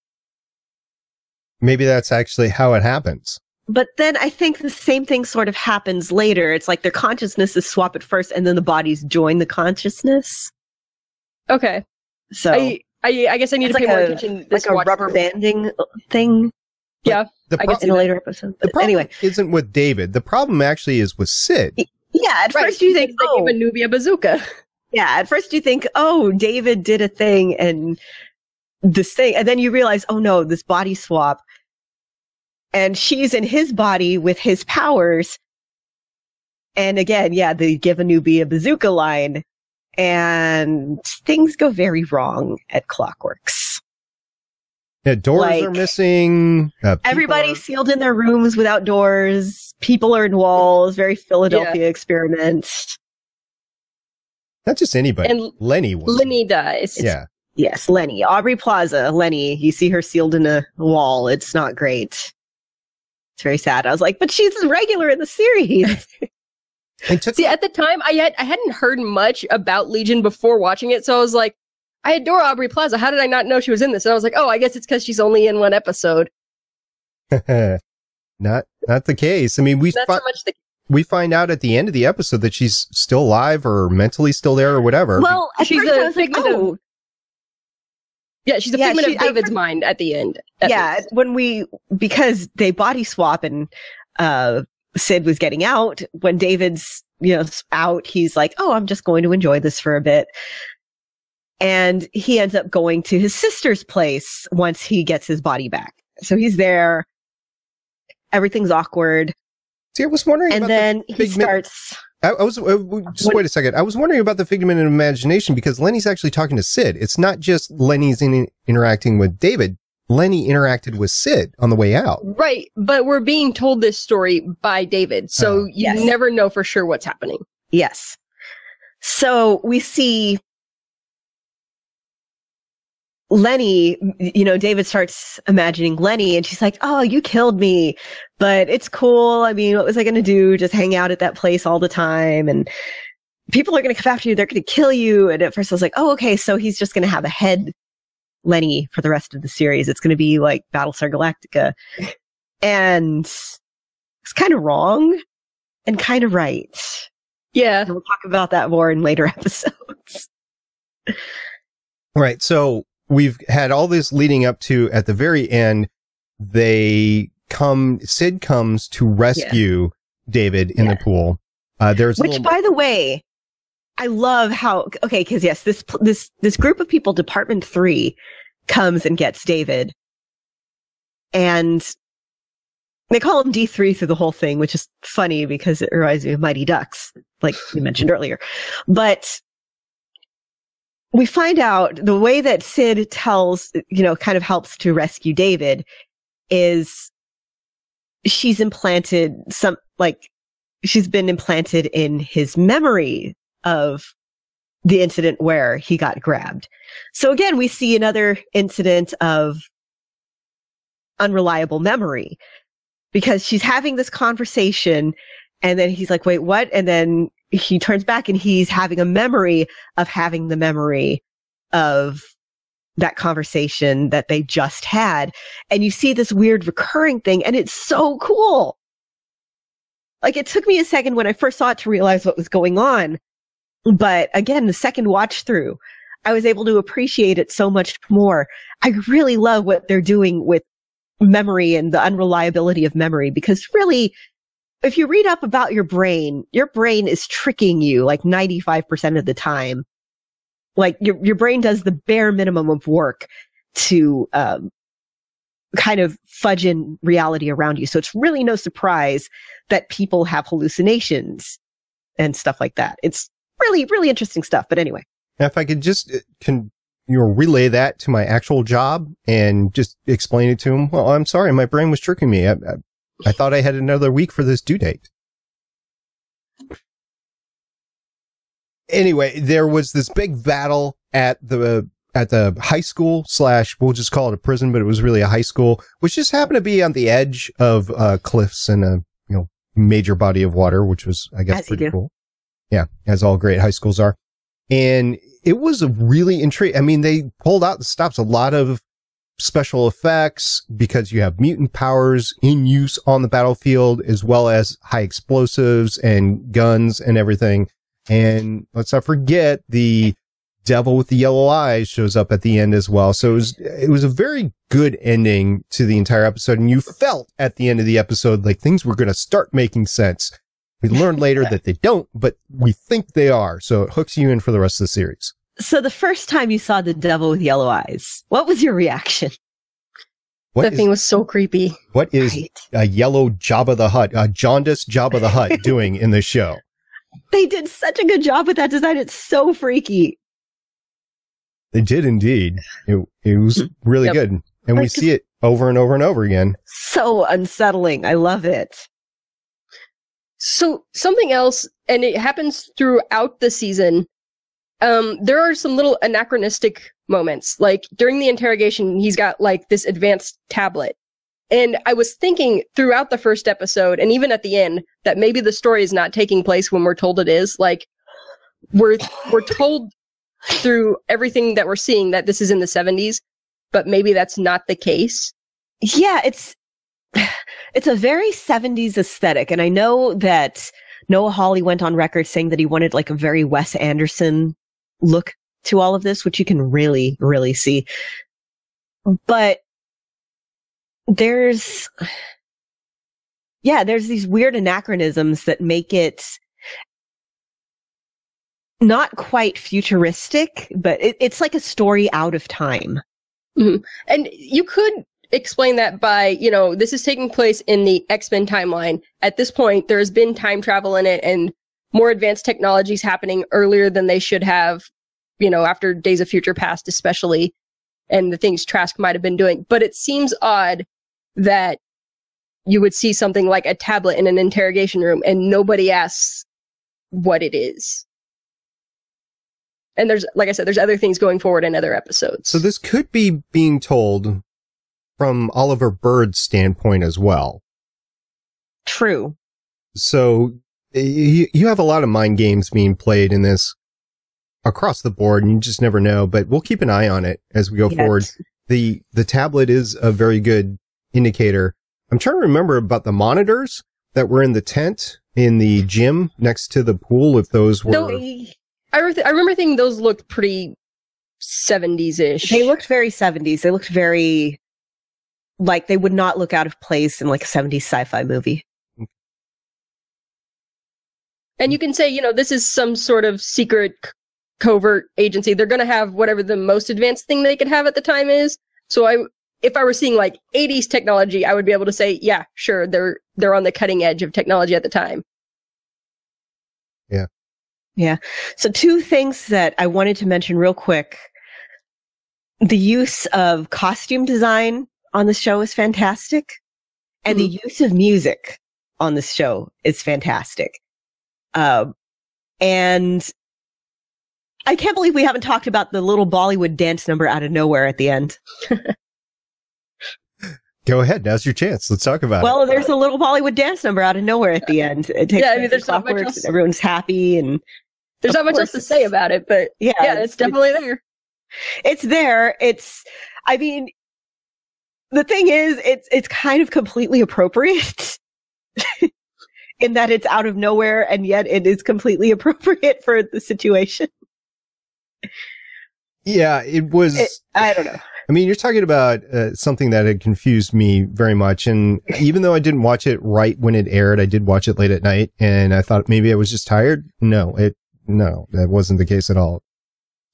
Maybe that's actually how it happens. But then I think the same thing sort of happens later. It's like their consciousnesses swap at first and then the bodies join the consciousness. Okay. So I, I I guess I need It's to pay like more a- attention this like a rubber through. banding thing yeah The I guess in a later episode. the problem anyway, isn't with David. The problem actually is with Syd. yeah, at Right, first you think, because they oh, gave a Nubia bazooka. yeah, at first you think, oh, David did a thing and this thing, and then you realize, oh no, this body swap. And she's in his body with his powers. And again, yeah, they give a newbie a bazooka line and things go very wrong at Clockworks. Yeah, doors Like- are missing. Uh, people Everybody are- sealed in their rooms without doors. People are in walls. Very Philadelphia experiment. not just anybody. And Lenny was. Lenny dies. Yeah. Yes, Lenny. Aubrey Plaza, Lenny. You see her sealed in a wall. It's not great. It's very sad. I was like, but she's a regular in the series. And took See, at the time, I had I hadn't heard much about Legion before watching it, so I was like, I adore Aubrey Plaza. How did I not know she was in this? And I was like, oh, I guess it's because she's only in one episode. not not the case. I mean, we fi- much the we find out at the end of the episode that she's still alive or mentally still there or whatever. Well, at She's first a I was like, oh, yeah, she's a Yeah, figment she- of David's for- mind at the end. at yeah. least. When we because they body swap and uh Syd was getting out when David's you know out, he's like, oh, I'm just going to enjoy this for a bit. And he ends up going to his sister's place once he gets his body back. So he's there. Everything's awkward. See, I was wondering And about then he figment- starts. I, I was uh, just What- wait a second. I was wondering about the figment of imagination because Lenny's actually talking to Syd. It's not just Lenny's in, interacting with David. Lenny interacted with Syd on the way out. Right, but we're being told this story by David, so Oh. you Yes. never know for sure what's happening. Yes. So we see Lenny, you know, David starts imagining Lenny and she's like, Oh, you killed me, but it's cool. I mean, what was I going to do? Just hang out at that place all the time and people are going to come after you. They're going to kill you. And at first I was like, Oh, okay. So he's just going to have a head Lenny for the rest of the series. It's going to be like Battlestar Galactica. And it's kind of wrong and kind of right. Yeah, And we'll talk about that more in later episodes. Right. So we've had all this leading up to at the very end, they come, Syd comes to rescue David in Yeah. the pool. Uh, there's Which, by the way, I love how okay, because yes, this this this group of people, Department Three, comes and gets David, and they call him D three through the whole thing, which is funny because it reminds me of Mighty Ducks, like you mentioned earlier. But we find out the way that Syd tells, you know, kind of helps to rescue David is she's implanted some like she's been implanted in his memory of the incident where he got grabbed. So again, we see another incident of unreliable memory because she's having this conversation and then he's like, wait, what? And then he turns back and he's having a memory of having the memory of that conversation that they just had. And you see this weird recurring thing and it's so cool. Like it took me a second when I first saw it to realize what was going on. But again, the second watch through, I was able to appreciate it so much more. I really love what they're doing with memory and the unreliability of memory because really, if you read up about your brain, your brain is tricking you like 95% of the time. Like your, your brain does the bare minimum of work to, um, kind of fudge in reality around you. So it's really no surprise that people have hallucinations and stuff like that. It's really, really interesting stuff. But anyway, if I could just uh, can you know relay that to my actual job and just explain it to him. Well, I'm sorry, my brain was tricking me. I, I, I thought I had another week for this due date. Anyway, there was this big battle at the at the high school slash we'll just call it a prison, but it was really a high school, which just happened to be on the edge of uh, cliffs and a you know major body of water, which was I guess As pretty cool. Yeah, as all great high schools are, and it was a really intriguing. I mean, they pulled out the stops a lot of special effects because you have mutant powers in use on the battlefield as well as high explosives and guns and everything. And let's not forget the devil with the yellow eyes shows up at the end as well. So it was, it was a very good ending to the entire episode. And you felt at the end of the episode like things were going to start making sense. We learned later that they don't, but we think they are. So it hooks you in for the rest of the series. So the first time you saw the devil with yellow eyes, what was your reaction? What that is, thing was so creepy. what is Right. a yellow Jabba the Hutt, a jaundiced Jabba the Hutt doing in this show? They did such a good job with that design. It's so freaky. They did indeed. It, it was really Yep. good. And we see it over and over and over again. So unsettling. I love it. So something else, and it happens throughout the season. Um, there are some little anachronistic moments. Like during the interrogation, he's got like this advanced tablet. And I was thinking throughout the first episode and even at the end that maybe the story is not taking place when we're told it is. Like we're we're told through everything that we're seeing that this is in the 70s, but maybe that's not the case. Yeah, it's it's a very 70s aesthetic and I know that Noah Hawley went on record saying that he wanted like a very Wes Anderson look to all of this, which you can really really see. But there's yeah, there's these weird anachronisms that make it not quite futuristic, but it, it's like a story out of time. Mm-hmm. And you could explain that by, you know, this is taking place in the X-Men timeline. At this point, there's been time travel in it and more advanced technologies happening earlier than they should have, you know, after Days of Future Past, especially, and the things Trask might have been doing. But it seems odd that you would see something like a tablet in an interrogation room and nobody asks what it is. And there's, like I said, there's other things going forward in other episodes. So this could be being told from Oliver Bird's standpoint as well. True. So you, you have a lot of mind games being played in this across the board and you just never know, but we'll keep an eye on it as we go yes. forward. The, the tablet is a very good indicator. I'm trying to remember about the monitors that were in the tent in the gym next to the pool, if those were. No, I, re- I remember thinking those looked pretty 70s ish. They looked very 70s. They looked very like they would not look out of place in like a 70s sci-fi movie. And you can say, you know, this is some sort of secret covert agency. They're going to have whatever the most advanced thing they could have at the time is. So I if I were seeing like 80s technology, I would be able to say, yeah, sure, they're they're on the cutting edge of technology at the time. Yeah. Yeah. So two things that I wanted to mention real quick. The use of costume design on the show is fantastic. And mm-hmm. the use of music on the show is fantastic. Um, and I can't believe we haven't talked about the little Bollywood dance number out of nowhere at the end. Go ahead. Now's your chance. Let's talk about well, it. Well, there's a little Bollywood dance number out of nowhere at the end. It takes yeah, I mean, there's not much else. everyone's happy and there's not much else to say about it, but yeah, yeah it's, it's definitely it's, there. It's there. It's, I mean, the thing is, it's it's kind of completely appropriate in that it's out of nowhere, and yet it is completely appropriate for the situation. Yeah, it was. It, I don't know. I mean, you're talking about uh, something that had confused me very much. And even though I didn't watch it right when it aired, I did watch it late at night and I thought maybe I was just tired. No, it, no, that wasn't the case at all.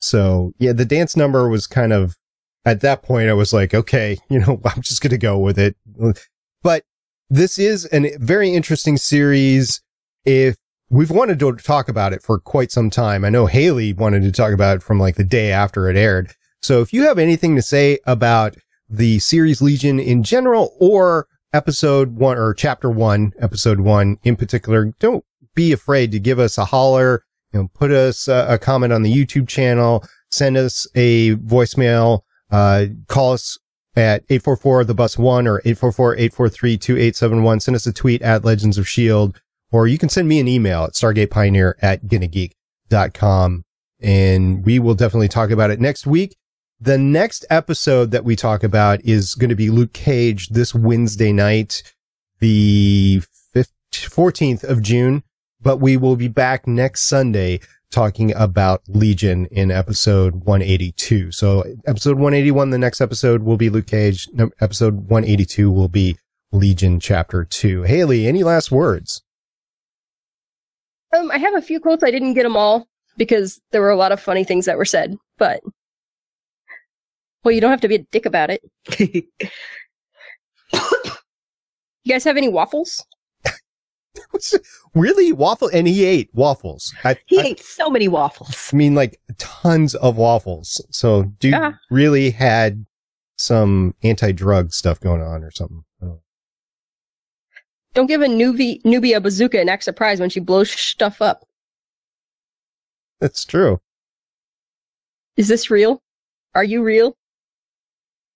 So yeah, the dance number was kind of at that point, I was like, okay, you know, I'm just going to go with it. But this is a very interesting series. If we've wanted to talk about it for quite some time, I know Haley wanted to talk about it from like the day after it aired. So if you have anything to say about the series Legion in general or episode one or chapter one, episode one in particular, don't be afraid to give us a holler, you know, put us a, a comment on the YouTube channel, send us a voicemail uh, call us at 844 the bus one or 844-843-2871. Send us a tweet at Legends of Shield, or you can send me an email at stargatepioneer at gonnageek.com and we will definitely talk about it next week. The next episode that we talk about is going to be Luke Cage this Wednesday night, the 14th of June, but we will be back next Sunday talking about Legion in episode 182. So episode 181, the next episode will be Luke Cage. Episode 182 will be Legion chapter two. Haley, any last words? Um, I have a few quotes. I didn't get them all because there were a lot of funny things that were said, but well, you don't have to be a dick about it. you guys have any waffles? really waffle and he ate waffles I, he I, ate so many waffles i mean like tons of waffles so dude yeah. really had some anti-drug stuff going on or something don't, don't give a newbie newbie a bazooka and act surprised when she blows stuff up that's true is this real are you real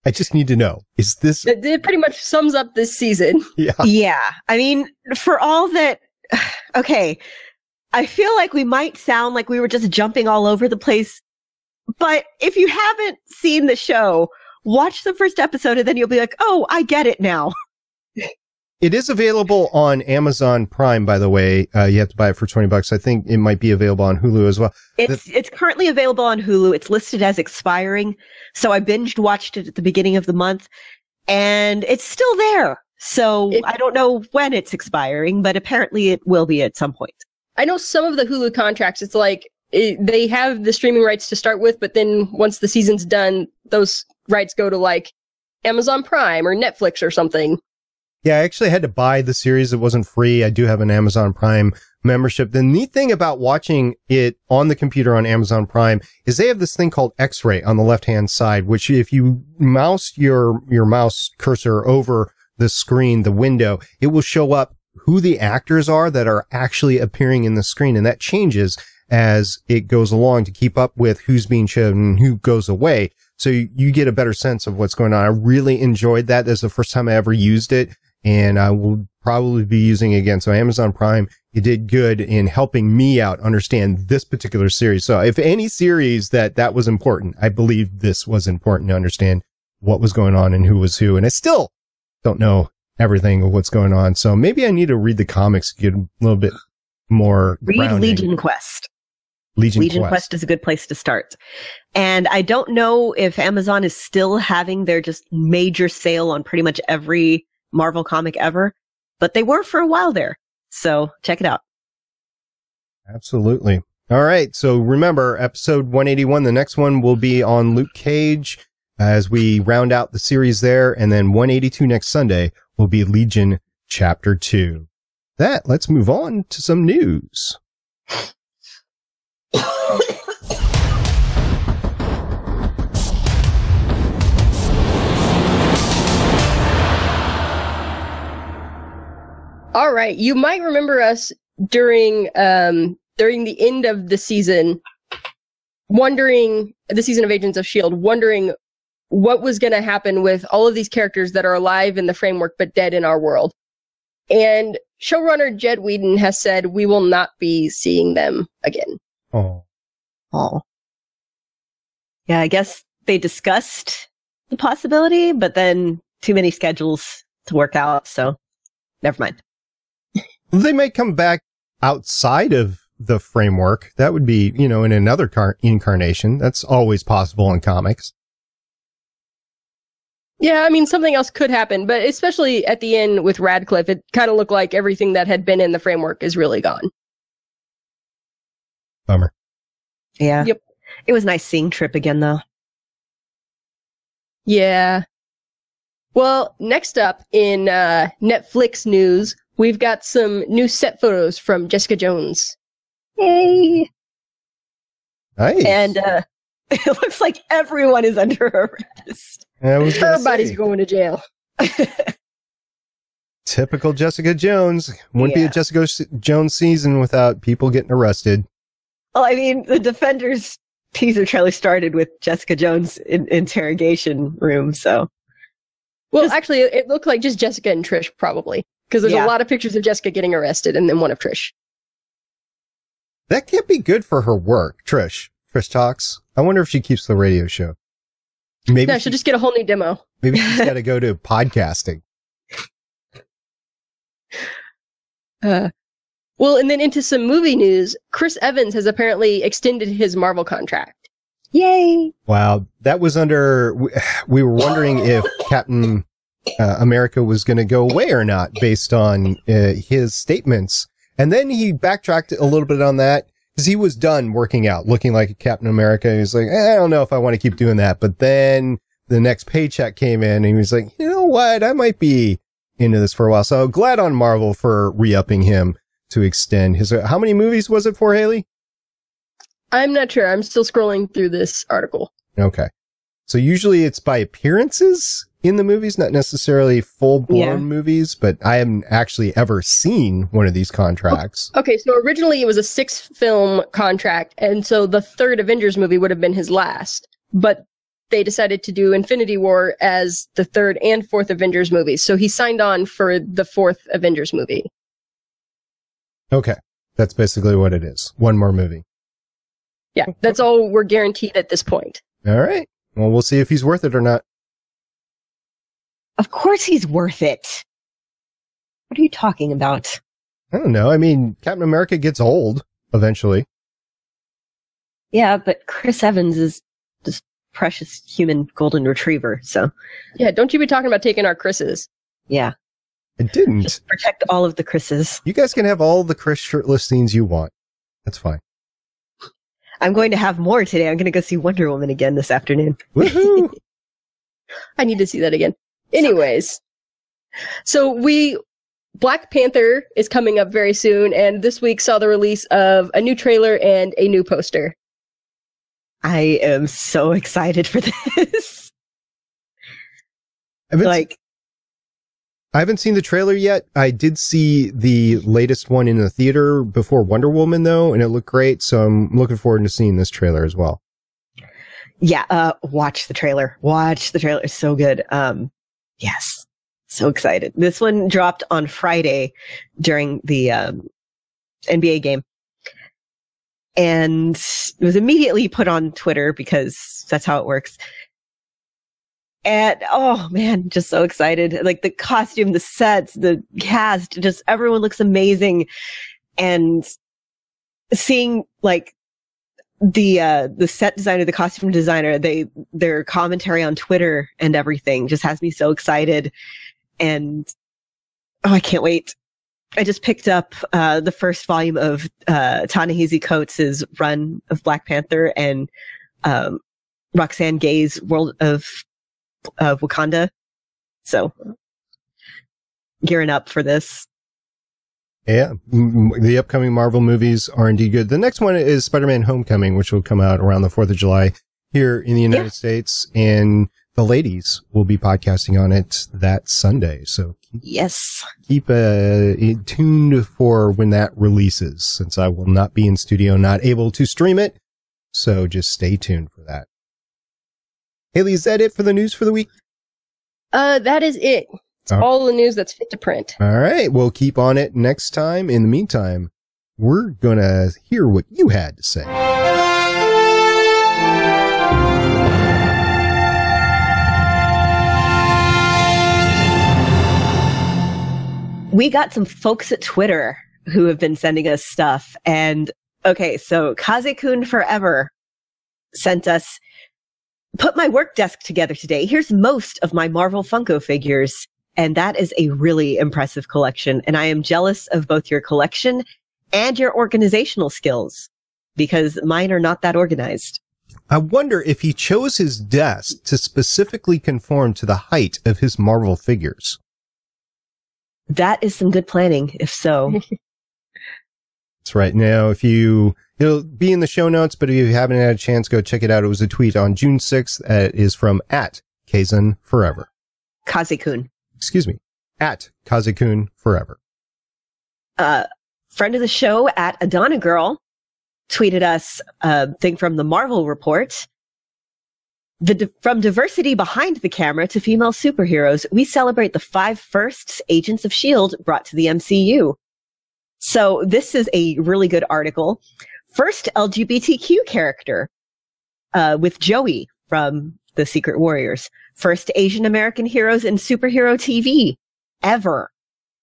I just need to know, is this? It, it pretty much sums up this season. Yeah. Yeah. I mean, for all that, okay, I feel like we might sound like we were just jumping all over the place But if you haven't seen the show, watch the first episode and then you'll be like, oh, I get it now. It is available on Amazon Prime, by the way. Uh, you have to buy it for 20 bucks. I think it might be available on Hulu as well. It's, it's currently available on Hulu. It's listed as expiring. So I binged watched it at the beginning of the month and it's still there. So It- I don't know when it's expiring, but apparently it will be at some point. I know some of the Hulu contracts, it's like it, they have the streaming rights to start with, but then once the season's done, those rights go to like Amazon Prime or Netflix or something. Yeah, I actually had to buy the series. It wasn't free. I do have an Amazon Prime membership. The neat thing about watching it on the computer on Amazon Prime is they have this thing called X-ray on the left-hand side, which if you mouse your, your mouse cursor over the screen, the window, it will show up who the actors are that are actually appearing in the screen. And that changes as it goes along to keep up with who's being shown and who goes away. So you, get a better sense of what's going on. I really enjoyed that. That's the first time I ever used it and I will probably be using again. So Amazon Prime, it did good in helping me out understand this particular series. So if any series that that was important, I believe this was important to understand what was going on and who was who. And I still don't know everything of what's going on. So maybe I need to read the comics get a little bit more Read grounding. Legion Quest. Legion, Legion Quest. Quest is a good place to start. And I don't know if Amazon is still having their just major sale on pretty much every Marvel comic ever, but they were for a while there. So check it out. Absolutely. All right. So remember episode 181. The next one will be on Luke Cage as we round out the series there. And then 182 next Sunday will be Legion chapter two. That let's move on to some news. All right, you might remember us during um during the end of the season, wondering the season of Agents of Shield, wondering what was going to happen with all of these characters that are alive in the framework but dead in our world. And showrunner Jed Whedon has said we will not be seeing them again. Oh, Oh. Yeah, I guess they discussed the possibility, but then too many schedules to work out. So never mind. They may come back outside of the framework. That would be, you know, in another car- incarnation. That's always possible in comics. Yeah, I mean something else could happen, but especially at the end with Radcliffe, it kind of looked like everything that had been in the framework is really gone. Bummer. Yeah. Yep. It was nice seeing Trip again though. Yeah. Well, next up in uh, Netflix news, we've got some new set photos from Jessica Jones. Yay! Nice. And uh it looks like everyone is under arrest. I was gonna Everybody's say, going to jail. typical Jessica Jones. Wouldn't be a Jessica Jones season without people getting arrested. Well, I mean, the Defenders teaser trailer started with Jessica Jones in interrogation room, so Well, Just- actually, it looked like just Jessica and Trish, probably. Because there's Yeah. a lot of pictures of Jessica getting arrested and then one of Trish. That can't be good for her work, Trish. Trish talks. I wonder if she keeps the radio show. Maybe No, she, she'll just get a whole new demo. maybe she's got to go to podcasting. Uh, well, and then into some movie news. Chris Evans has apparently extended his Marvel contract. yay! Wow, that was under. we- We were wondering if Captain uh, America was going to go away or not, based on uh, his statements. And then he backtracked a little bit on that because he was done working out, looking like a Captain America. He was like, eh, I don't know if I want to keep doing that. But then the next paycheck came in, and he was like, you know what, I might be into this for a while. So glad on Marvel for re-upping him to extend his. How many movies was it for Haley? I'm not sure. I'm still scrolling through this article. Okay. So usually it's by appearances in the movies, not necessarily full blown Yeah. movies, but I haven't actually ever seen one of these contracts. Okay, so originally it was a six film contract, and so the third Avengers movie would have been his last. But they decided to do Infinity War as the third and fourth Avengers movies. So he signed on for the fourth Avengers movie. Okay. That's basically what it is. One more movie. Yeah, that's all we're guaranteed at this point. All right. Well, we'll see if he's worth it or not. Of course he's worth it. What are you talking about? I don't know. I mean, Captain America gets old eventually. Yeah, but Chris Evans is this precious human golden retriever, so Yeah, don't you be talking about taking our Chris's. yeah. I didn't. Just protect all of the Chris's. You guys can have all the Chris shirtless scenes you want. That's fine. I'm going to have more today. I'm going to go see Wonder Woman again this afternoon. Woohoo! I need to see that again. Anyways, so we Black Panther is coming up very soon, and this week saw the release of a new trailer and a new poster. I am so excited for this. I haven't, like, I haven't seen the trailer yet. I did see the latest one in the theater before Wonder Woman though, and it looked great. So I'm looking forward to seeing this trailer as well. yeah, uh, watch the trailer. Watch the trailer. It's so good. Um, yes. So excited. This one dropped on Friday during the, um, NBA game. And it was immediately put on Twitter because that's how it works. And oh man, just so excited. Like the costume, the sets, the cast, just everyone looks amazing. And seeing like the uh the set designer, the costume designer, they their commentary on Twitter and everything just has me so excited. And oh, I can't wait. I just picked up uh the first volume of uh Ta-Nehisi Coates' run of Black Panther and um Roxane Gay's World of of Wakanda. So gearing up for this. Yeah, the upcoming Marvel movies are indeed good. The next one is Spider-Man: Homecoming, which will come out around the Fourth of July here in the United Yeah. States, and the ladies will be podcasting on it that Sunday. So keep, Yes. keep uh, tuned for when that releases, since I will not be in studio, not able to stream it. So just stay tuned for that. Haley, is that it for the news for the week? Uh, that is it. It's Oh. all the news that's fit to print. All right, we'll keep on it next time. In the meantime, we're gonna hear what you had to say. we got some folks at Twitter who have been sending us stuff. And okay, so Kazekun Forever sent us, put my work desk together today. Here's most of my Marvel Funko figures. And that is a really impressive collection. And I am jealous of both your collection and your organizational skills because mine are not that organized. I wonder if he chose his desk to specifically conform to the height of his Marvel figures. That is some good planning, if so. That's right. Now, if you, it'll be in the show notes, but if you haven't had a chance, go check it out. It was a tweet on June 6th. Uh, It is from at Kazan Forever. Kazekun. Excuse me. At Kazakun Forever. uh, friend of the show at Adana Girl tweeted us a thing from the Marvel Report. The from diversity behind the camera to female superheroes, we celebrate the five firsts Agents of S.H.I.E.L.D. brought to the MCU. So this is a really good article. First LGBTQ character, uh, with Joey from the Secret Warriors. First Asian American heroes in superhero TV ever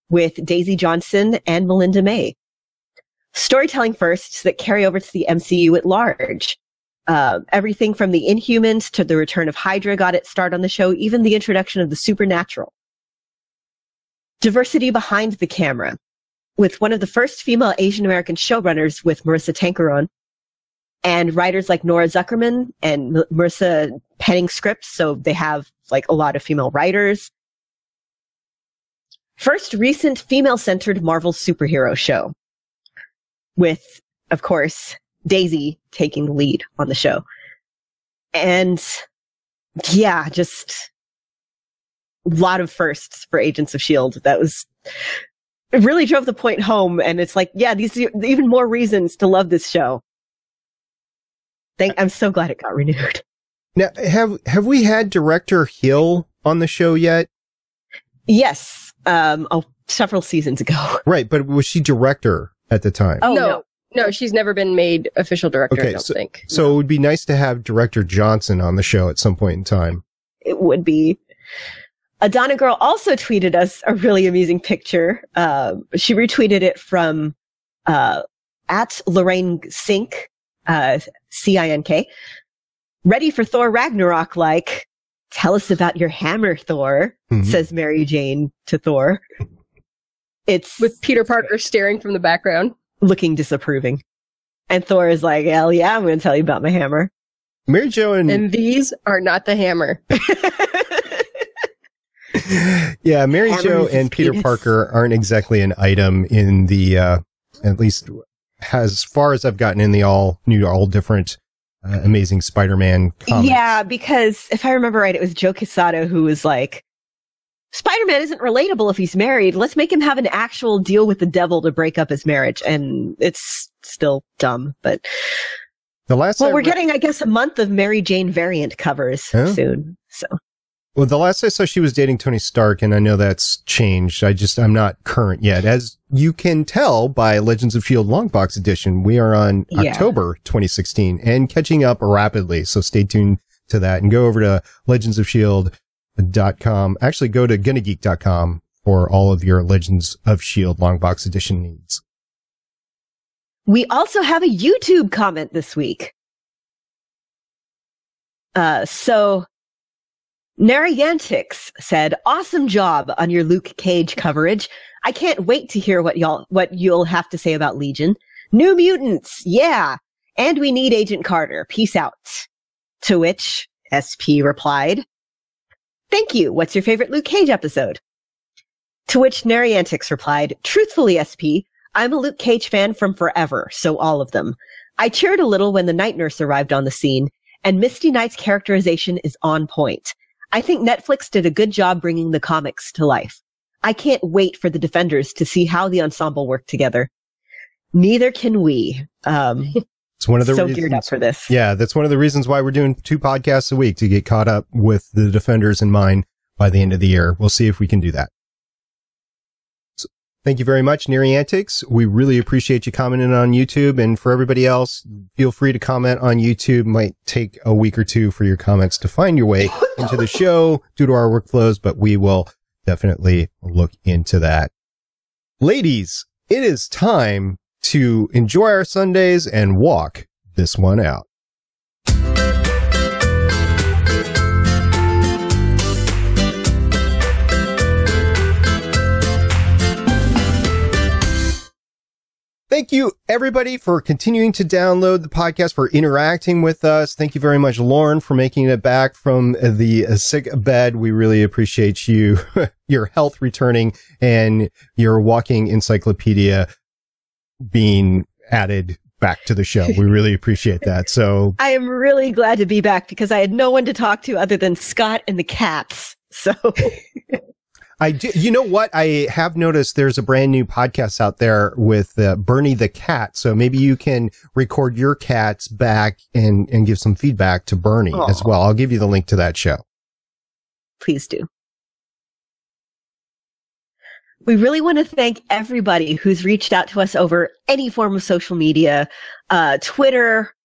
with Daisy Johnson and Melinda May. Storytelling firsts that carry over to the MCU at large. Uh, everything from the Inhumans to the return of Hydra got its start on the show, even the introduction of the Supernatural. Diversity behind the camera. With one of the first female Asian American showrunners with Maurissa Tancharoen and writers like Nora Zuckerman and Maurissa penning scripts. So they have like a lot of female writers. First recent female centered Marvel superhero show with, of course, Daisy taking the lead on the show. And yeah, just a lot of firsts for Agents of S.H.I.E.L.D. That was, it really drove the point home. And it's like, yeah, these are even more reasons to love this show. Thank, I'm so glad it got renewed. Now, have, have we had director Hill on the show yet? Yes, um, oh, several seasons ago. Right. But was she director at the time? Oh no, no, No, she's never been made official director, I Okay, don't so- think. So it would be nice to have Director Johnson on the show at some point in time. it would be. Adana Girl also tweeted us a really amusing picture. Uh, she retweeted it from uh, at Lorraine Cink, uh, C I N K. Ready for Thor Ragnarok? Like, tell us about your hammer, Thor. Mhm. Says Mary Jane to Thor. It's With Peter Parker staring from the background. looking disapproving, and Thor is like, "Hell yeah, I'm going to tell you about my hammer." Mary Jo and, And these are not the hammer. yeah, Mary Hammer Jo and Peter penis. Parker aren't exactly an item in the, uh, at least as far as I've gotten in the all new, all different, uh, amazing Spider-Man comics. Yeah, because if I remember right, it was Joe Quesada who was like, Spider-Man isn't relatable if he's married. Let's make him have an actual deal with the devil to break up his marriage. And it's still dumb, but The last well, I we're re- getting, I guess, a month of Mary Jane variant covers Oh. soon. So Well, the last I saw, she was dating Tony Stark, and I know that's changed. I just, I'm not current yet. As you can tell by Legends of S.H.I.E.L.D. Longbox Edition, we are on Yeah. October 2016 and catching up rapidly. So stay tuned to that and go over to legendsofshield.com. Actually, go to gonnageek.com for all of your Legends of S.H.I.E.L.D. Longbox Edition needs. we also have a YouTube comment this week. Uh, so Narrayantix said, awesome job on your Luke Cage coverage. I can't wait to hear what y'all, what you'll have to say about Legion. New Mutants. Yeah. And we need Agent Carter. Peace out. To which SP replied, thank you. What's your favorite Luke Cage episode? To which Narrayantix replied, truthfully, SP, I'm a Luke Cage fan from forever, so all of them. I cheered a little when the night nurse arrived on the scene, and Misty Knight's characterization is on point. I think Netflix did a good job bringing the comics to life. I can't wait for the Defenders to see how the ensemble work together. Neither can we. Um, It's one of the so reasons. geared up for this. Yeah, that's one of the reasons why we're doing two podcasts a week to get caught up with the defenders in mind by the end of the year. We'll see if we can do that. Thank you very much, Neary Antics. We really appreciate you commenting on YouTube. And for everybody else, feel free to comment on YouTube. Might take a week or two for your comments to find your way into the show due to our workflows, but we will definitely look into that. Ladies, it is time to enjoy our Sundays and walk this one out. Thank you everybody for continuing to download the podcast, for interacting with us. Thank you very much, Lauren, for making it back from the sick bed. We really appreciate you, your health returning and your walking encyclopedia being added back to the show. We really appreciate that. So I am really glad to be back because I had no one to talk to other than Scott and the cats. So I do, you know what? I have noticed there's a brand new podcast out there with uh, Bernie the cat. So maybe you can record your cats back and, and give some feedback to Bernie Aw. as well. I'll give you the link to that show. please do. We really want to thank everybody who's reached out to us over any form of social media, uh, Twitter,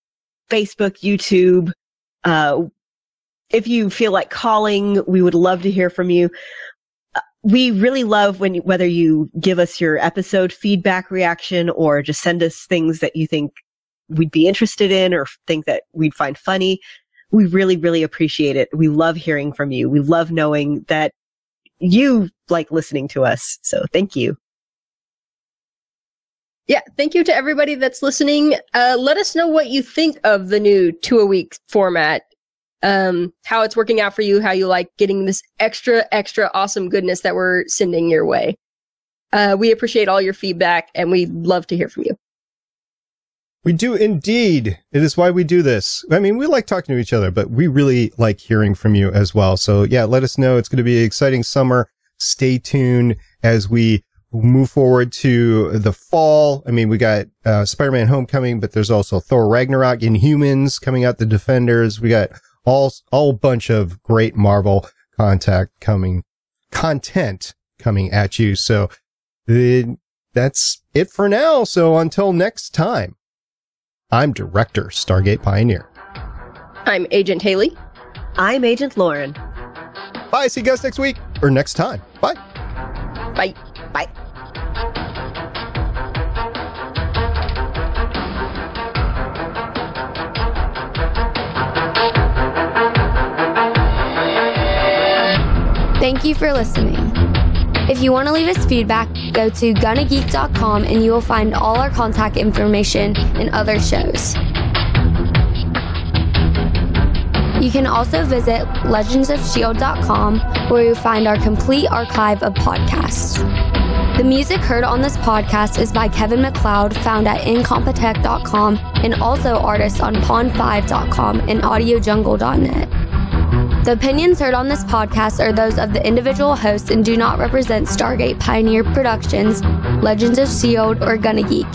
Facebook, YouTube. Uh, if you feel like calling, we would love to hear from you. We really love when, whether you give us your episode feedback reaction or just send us things that you think we'd be interested in or think that we'd find funny. We really, really appreciate it. We love hearing from you. We love knowing that you like listening to us. So thank you. Yeah, thank you to everybody that's listening. Uh, let us know what you think of the new two a week format. Um, how it's working out for you, how you like getting this extra, extra awesome goodness that we're sending your way. Uh, we appreciate all your feedback and we love to hear from you. We do indeed. It is why we do this. I mean, we like talking to each other, but we really like hearing from you as well. So yeah, let us know. It's going to be an exciting summer. Stay tuned as we move forward to the fall. I mean, we got uh, Spider-Man Homecoming, but there's also Thor Ragnarok, Inhumans coming out, the Defenders. We got all all bunch of great Marvel contact coming content coming at you. So uh, that's it for now. So until next time. I'm Director Stargate Pioneer. I'm Agent Haley. I'm Agent Lauren. Bye. See you guys next week or next time. Bye. Bye. Bye. Thank you for listening. If you want to leave us feedback, go to gonnageek.com and you will find all our contact information and other shows. You can also visit legendsofshield.com where you'll find our complete archive of podcasts. The music heard on this podcast is by Kevin MacLeod, found at incompetech.com, and also artists on pond5.com and audiojungle.net. The opinions heard on this podcast are those of the individual hosts and do not represent Stargate Pioneer Productions, Legends of S.H.I.E.L.D., or Gonna Geek.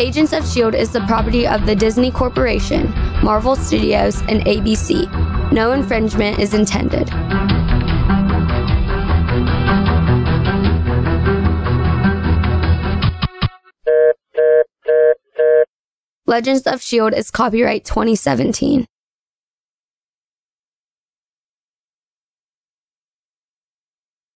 Agents of S.H.I.E.L.D. is the property of the Disney Corporation, Marvel Studios, and ABC. No infringement is intended. Legends of S.H.I.E.L.D. is copyright 2017.